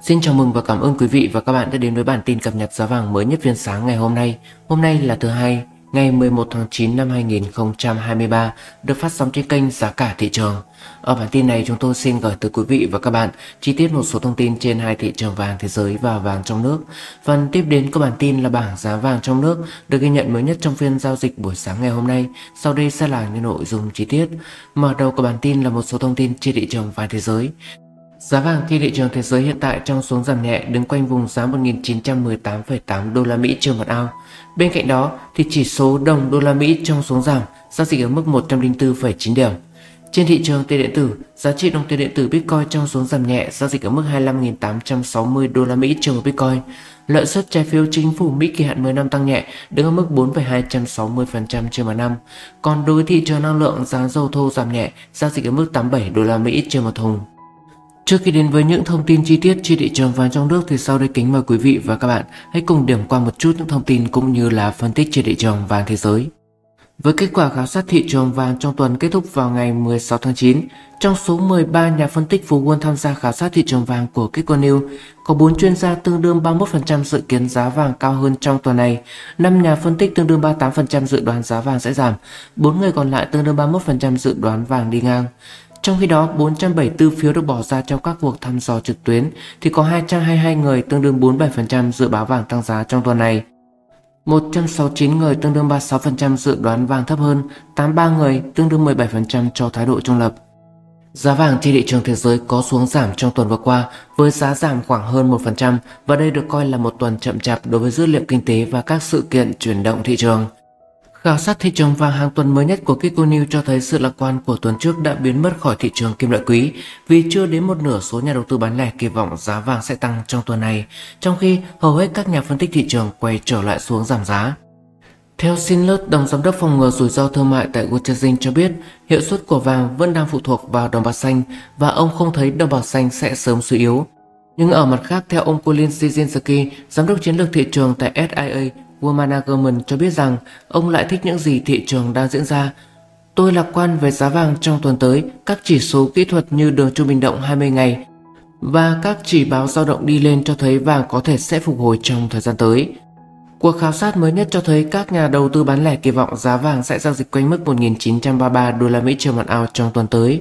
Xin chào mừng và cảm ơn quý vị và các bạn đã đến với bản tin cập nhật giá vàng mới nhất phiên sáng ngày hôm nay. Hôm nay là thứ hai, ngày 11 tháng 9 năm 2023, được phát sóng trên kênh Giá cả thị trường. Ở bản tin này chúng tôi xin gửi tới quý vị và các bạn chi tiết một số thông tin trên hai thị trường vàng thế giới và vàng trong nước. Phần tiếp đến của bản tin là bảng giá vàng trong nước được ghi nhận mới nhất trong phiên giao dịch buổi sáng ngày hôm nay. Sau đây sẽ là những nội dung chi tiết. Mở đầu của bản tin là một số thông tin trên thị trường vàng thế giới. Giá vàng trên thị trường thế giới hiện tại trong xuống giảm nhẹ đứng quanh vùng giá 1.918,8 đô la Mỹ trên một ao. Bên cạnh đó thì chỉ số đồng đô la Mỹ trong xuống giảm giao dịch ở mức 104,9 điểm. Trên thị trường tiền điện tử, giá trị đồng tiền điện tử Bitcoin trong xuống giảm nhẹ giao dịch ở mức 25.860 đô la Mỹ trên một Bitcoin. Lợi suất trái phiếu chính phủ Mỹ kỳ hạn 10 năm tăng nhẹ, đứng ở mức 4,260% trên một năm. Còn đối với thị trường năng lượng, giá dầu thô giảm nhẹ, giao dịch ở mức 87 đô la Mỹ trên một thùng. Trước khi đến với những thông tin chi tiết trên thị trường vàng trong nước thì sau đây kính mời quý vị và các bạn hãy cùng điểm qua một chút những thông tin cũng như là phân tích trên thị trường vàng thế giới. Với kết quả khảo sát thị trường vàng trong tuần kết thúc vào ngày 16 tháng 9, trong số 13 nhà phân tích phú quân tham gia khảo sát thị trường vàng của Kiko News, có 4 chuyên gia tương đương 31% dự kiến giá vàng cao hơn trong tuần này, 5 nhà phân tích tương đương 38% dự đoán giá vàng sẽ giảm, 4 người còn lại tương đương 31% dự đoán vàng đi ngang. Trong khi đó, 474 phiếu được bỏ ra trong các cuộc thăm dò trực tuyến thì có 222 người tương đương 47% dự báo vàng tăng giá trong tuần này. 169 người tương đương 36% dự đoán vàng thấp hơn, 83 người tương đương 17% cho thái độ trung lập. Giá vàng trên thị trường thế giới có xuống giảm trong tuần vừa qua với giá giảm khoảng hơn 1% và đây được coi là một tuần chậm chạp đối với dữ liệu kinh tế và các sự kiện chuyển động thị trường. Khảo sát thị trường vàng hàng tuần mới nhất của Kiko News cho thấy sự lạc quan của tuần trước đã biến mất khỏi thị trường kim loại quý vì chưa đến một nửa số nhà đầu tư bán lẻ kỳ vọng giá vàng sẽ tăng trong tuần này, trong khi hầu hết các nhà phân tích thị trường quay trở lại xuống giảm giá. Theo Sinlert, đồng giám đốc phòng ngừa rủi ro thương mại tại Gochazin cho biết, hiệu suất của vàng vẫn đang phụ thuộc vào đồng bạc xanh và ông không thấy đồng bạc xanh sẽ sớm suy yếu. Nhưng ở mặt khác, theo ông Colin Sizinski, giám đốc chiến lược thị trường tại SIA, Woman Ackerman cho biết rằng ông lại thích những gì thị trường đang diễn ra. Tôi lạc quan về giá vàng trong tuần tới, các chỉ số kỹ thuật như đường trung bình động 20 ngày và các chỉ báo dao động đi lên cho thấy vàng có thể sẽ phục hồi trong thời gian tới. Cuộc khảo sát mới nhất cho thấy các nhà đầu tư bán lẻ kỳ vọng giá vàng sẽ giao dịch quanh mức 1.933 đô la Mỹ trên một ao trong tuần tới.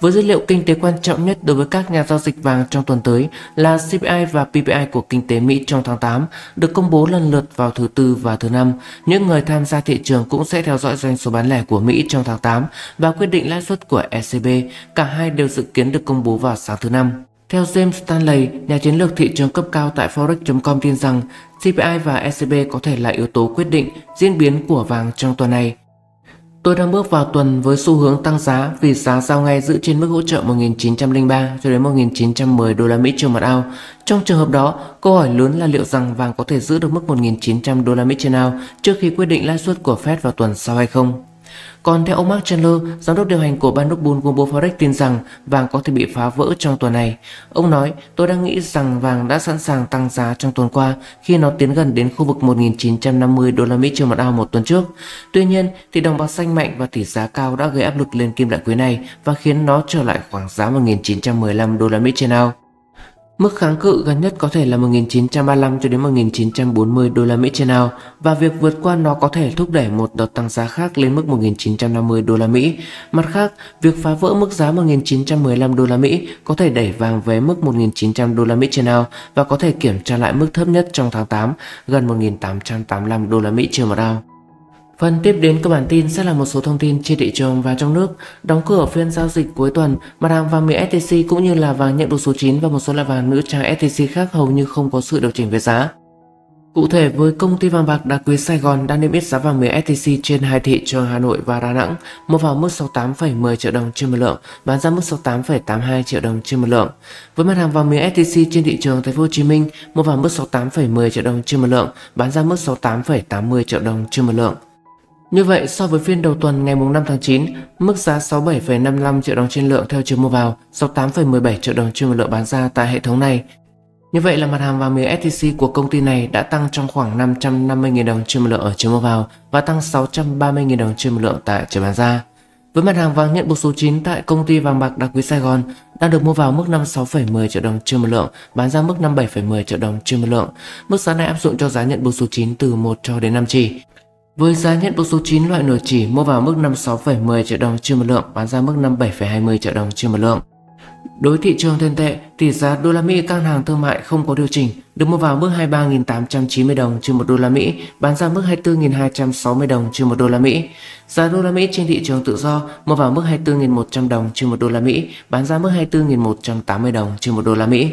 Với dữ liệu kinh tế quan trọng nhất đối với các nhà giao dịch vàng trong tuần tới là CPI và PPI của kinh tế Mỹ trong tháng 8 được công bố lần lượt vào thứ tư và thứ năm. Những người tham gia thị trường cũng sẽ theo dõi doanh số bán lẻ của Mỹ trong tháng 8 và quyết định lãi suất của ECB. Cả hai đều dự kiến được công bố vào sáng thứ năm. Theo James Stanley, nhà chiến lược thị trường cấp cao tại Forex.com tin rằng CPI và ECB có thể là yếu tố quyết định diễn biến của vàng trong tuần này. Tôi đang bước vào tuần với xu hướng tăng giá vì giá giao ngay giữ trên mức hỗ trợ 1903 cho đến 1910 đô la Mỹ trên một ao. Trong trường hợp đó, câu hỏi lớn là liệu rằng vàng có thể giữ được mức 1900 đô la Mỹ trên ao trước khi quyết định lãi suất của Fed vào tuần sau hay không? Còn theo ông Mark Chandler, giám đốc điều hành của ban đốc Bull Global Forex tin rằng vàng có thể bị phá vỡ trong tuần này. Ông nói, tôi đang nghĩ rằng vàng đã sẵn sàng tăng giá trong tuần qua khi nó tiến gần đến khu vực 1.950 đô la Mỹ trên một ao một tuần trước. Tuy nhiên, thì đồng bạc xanh mạnh và tỷ giá cao đã gây áp lực lên kim loại quý này và khiến nó trở lại khoảng giá 1.915 đô la Mỹ trên ao. Mức kháng cự gần nhất có thể là 1935 cho đến 1940 đô la Mỹ trên ao và việc vượt qua nó có thể thúc đẩy một đợt tăng giá khác lên mức 1950 đô la Mỹ. Mặt khác, việc phá vỡ mức giá 1915 đô la Mỹ có thể đẩy vàng về mức 1900 đô la Mỹ trên ao và có thể kiểm tra lại mức thấp nhất trong tháng 8 gần 1885 đô la Mỹ trên một ao. Phần tiếp đến của bản tin sẽ là một số thông tin trên thị trường và trong nước. Đóng cửa phiên giao dịch cuối tuần, mặt hàng vàng miếng STC cũng như là vàng nhận độ số 9 và một số loại vàng nữ trang STC khác hầu như không có sự điều chỉnh về giá. Cụ thể với công ty vàng bạc đá quý Sài Gòn đang niêm yết giá vàng miếng STC trên hai thị trường Hà Nội và Đà Nẵng, mua vào mức 68,10 triệu đồng trên một lượng, bán ra mức 68,82 triệu đồng trên một lượng. Với mặt hàng vàng miếng STC trên thị trường Thành phố Hồ Chí Minh, mua vào mức 68,10 triệu đồng trên một lượng, bán ra mức 68,80 triệu đồng trên một lượng. Như vậy, so với phiên đầu tuần ngày 5 tháng 9, mức giá 67,55 triệu đồng trên lượng theo chiều mua vào, 68,17 triệu đồng trên một lượng bán ra tại hệ thống này. Như vậy là mặt hàng vàng miếng STC của công ty này đã tăng trong khoảng 550.000 đồng trên một lượng ở chiều mua vào và tăng 630.000 đồng trên một lượng tại chiều bán ra. Với mặt hàng vàng nhận buộc số 9 tại công ty vàng bạc đá quý Sài Gòn, đang được mua vào mức 56,10 triệu đồng trên một lượng, bán ra mức 57,10 triệu đồng trên một lượng. Mức giá này áp dụng cho giá nhận bầu số 9 từ 1 cho đến 5 chỉ. Với giá nhận bộ số 9 loại nửa chỉ mua vào mức 56,10 triệu đồng trên một lượng, bán ra mức 57,20 triệu đồng trên một lượng. Đối thị trường tiền tệ, tỷ giá đô la Mỹ các hàng thương mại không có điều chỉnh, được mua vào mức 23.890 đồng trên một đô la Mỹ, bán ra mức 24.260 đồng trên một đô la Mỹ. Giá đô la Mỹ trên thị trường tự do mua vào mức 24.100 đồng trên một đô la Mỹ, bán ra mức 24.180 đồng trên một đô la Mỹ.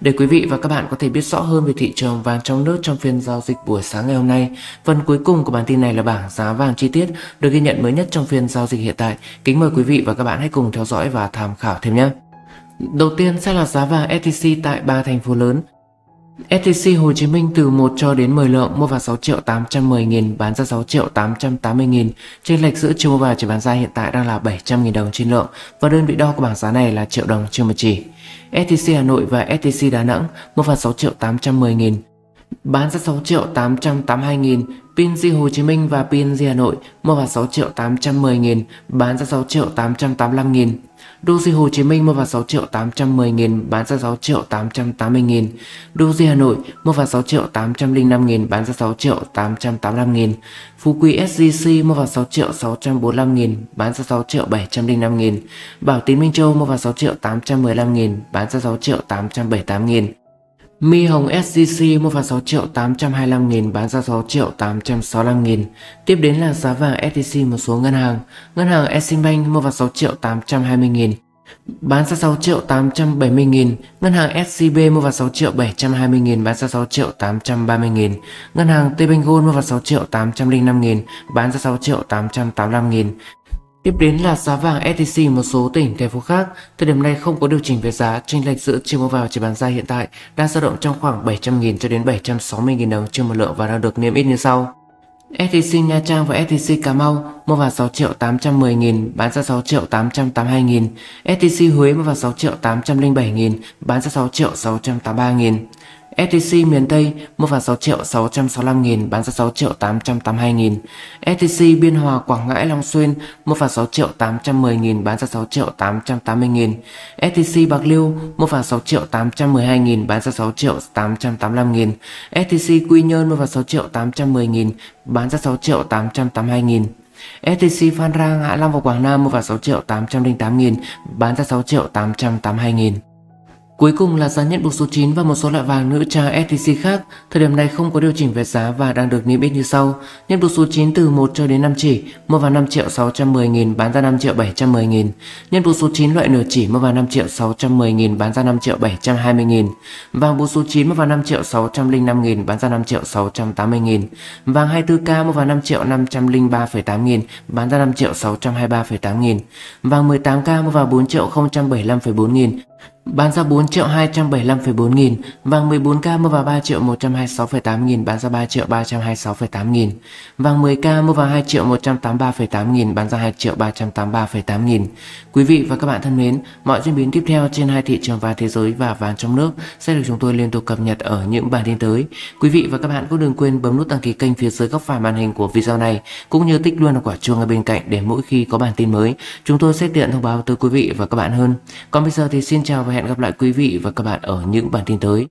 Để quý vị và các bạn có thể biết rõ hơn về thị trường vàng trong nước trong phiên giao dịch buổi sáng ngày hôm nay, phần cuối cùng của bản tin này là bảng giá vàng chi tiết được ghi nhận mới nhất trong phiên giao dịch hiện tại. Kính mời quý vị và các bạn hãy cùng theo dõi và tham khảo thêm nhé. Đầu tiên sẽ là giá vàng STC tại ba thành phố lớn. STC Hồ Chí Minh từ 1 cho đến 10 lượng mua vào 6 triệu 810 nghìn, bán ra 6 triệu 880 nghìn. Trên lệch giữa chiều mua vào chỉ bán ra hiện tại đang là 700 nghìn đồng trên lượng và đơn vị đo của bảng giá này là triệu đồng trên một chỉ. STC Hà Nội và STC Đà Nẵng mua vào 6 triệu 810 nghìn, bán ra 6 triệu 882 nghìn. PNG Hồ Chí Minh và PNG Hà Nội mua vào 6 triệu 810 nghìn, bán ra 6 triệu 885 nghìn. Doji Hồ Chí Minh mua vào 6 triệu 810 nghìn, bán ra 6 triệu 880 nghìn. Doji Hà Nội mua vào 6 triệu 805 nghìn, bán ra 6 triệu 885 nghìn. Phú Quý SGC mua vào 6 triệu 645 nghìn, bán ra 6 triệu 705 nghìn. Bảo Tín Minh Châu mua vào 6 triệu 815 nghìn, bán ra 6 triệu 878 nghìn. Mi Hồng SGC mua vào 6 triệu 825 nghìn, bán ra 6 triệu 865 nghìn. Tiếp đến là giá vàng STC một số ngân hàng. Ngân hàng Eximbank mua vào 6 triệu 820 nghìn, bán ra 6 triệu 870 nghìn. Ngân hàng SCB mua vào 6 triệu 720 nghìn, bán ra 6 triệu 830 nghìn. Ngân hàng Tây Banh Gold mua vào 6 triệu 805 nghìn, bán ra 6 triệu 885 nghìn. Tiếp đến là giá vàng STC một số tỉnh thành phố khác. Thời điểm này không có điều chỉnh về giá, chênh lệch giữa chiều mua vào chỉ bán ra hiện tại đang dao động trong khoảng 700.000 cho đến 760.000 đồng trên một lượng và đang được niêm yết như sau. STC Nha Trang và STC Cà Mau mua vào 6 triệu 810 nghìn, bán ra 6 triệu 882 nghìn. STC Huế mua vào 6 triệu 807 nghìn, bán ra 6 triệu 683 nghìn. STC miền Tây mua vào 6 triệu 665 nghìn, bán ra 6 triệu 882 nghìn. STC Biên Hòa Quảng Ngãi Long Xuyên mua vào 6 triệu 810 nghìn, bán ra 6 triệu 880 nghìn. STC Bạc Liêu mua vào 6 triệu 812 nghìn, bán ra 6 triệu 885 nghìn. STC Quy Nhơn mua vào 6 triệu 810 nghìn, bán ra 6 triệu 882 nghìn. STC Phan Rang Hạ Long và Quảng Nam mua vào 6 triệu 808 nghìn, bán ra 6 triệu 882 nghìn. Cuối cùng là giá nhận buộc số 9 và một số loại vàng nữ trang STC khác, thời điểm này không có điều chỉnh về giá và đang được niêm yết như sau. Nhận buộc số 9 từ 1 cho đến 5 chỉ, mua vào 5 triệu 610 nghìn, bán ra 5 triệu 710 nghìn. Nhân buộc số 9 loại nửa chỉ mua vào 5 triệu 610 nghìn, bán ra 5 triệu 720 nghìn. Vàng buộc số 9 mua vào 5 triệu 605 nghìn, bán ra 5 triệu 680 nghìn. Vàng 24K mua vào 5 triệu 503,8 nghìn, bán ra 5 triệu 623,8 nghìn. Vàng 18K mua vào 4 triệu 075,4 nghìn, Bán ra 4 triệu 275,4 nghìn, vàng 14K mua vào 3 triệu 126,8 nghìn, bán ra 3 triệu 326,8 nghìn. Vàng 10K mua vào 2 triệu 183,8 nghìn, bán ra 2 triệu 383,8 nghìn. Quý vị và các bạn thân mến, mọi diễn biến tiếp theo trên hai thị trường vàng thế giới và vàng trong nước sẽ được chúng tôi liên tục cập nhật ở những bản tin tới. Quý vị và các bạn cũng đừng quên bấm nút đăng ký kênh phía dưới góc phải màn hình của video này, cũng như tích luôn vào quả chuông ở bên cạnh để mỗi khi có bản tin mới, chúng tôi sẽ tiện thông báo tới quý vị và các bạn hơn. Còn bây giờ thì xin chào và hẹn gặp lại quý vị và các bạn ở những bản tin tới.